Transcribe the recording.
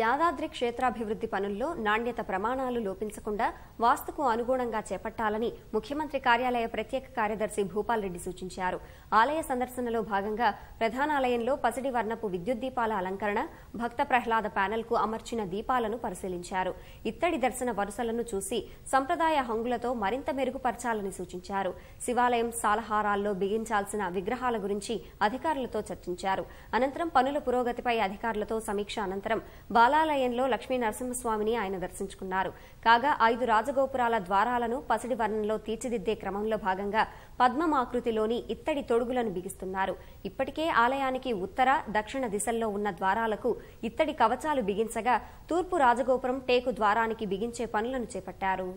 యాదాద్రి క్షేత్రాభివృద్ధి పనుల్లో నాణ్యత ప్రమాణాలు లోపించకుండా వాస్తుకు అనుగుణంగా చేపట్టాలని ముఖ్యమంత్రి కార్యాలయ ప్రత్యేక కార్యదర్శి భూపాల్ రెడ్డి సూచించారు. ఆలయ సందర్శనలో భాగంగా ప్రధానాలయంలో పసిడి వర్ణపు విద్యుత్ దీపాల అలంకరణ భక్త ప్రహ్లాద ప్యానెల్కు అమర్చిన దీపాలను పరిశీలించారు. ఇత్తడి దర్శన వరుసలను చూసి సంప్రదాయ హంగులతో మరింత మెరుగుపరచాలని సూచించారు. శివాలయం సాలహారాల్లో బిగించాల్సిన విగ్రహాల గురించి అధికారులతో చర్చించారు. అనంతరం పనుల పురోగతిపై అధికారులతో సమీక్ష అనంతరం బాలాలయంలో లక్ష్మీ నరసింహస్వామిని ఆయన దర్శించుకున్నారు. కాగా ఐదు రాజగోపురాల ద్వారాలను పసిడి వర్ణంలో తీర్చిదిద్దే క్రమంలో భాగంగా పద్మమాకృతిలోని ఇత్తడి తొడుగులను బిగిస్తున్నారు. ఇప్పటికే ఆలయానికి ఉత్తర దక్షిణ దిశల్లో ఉన్న ద్వారాలకు ఇత్తడి కవచాలు బిగించగా తూర్పు రాజగోపురం టేకు ద్వారానికి బిగించే పనులను చేపట్టారు.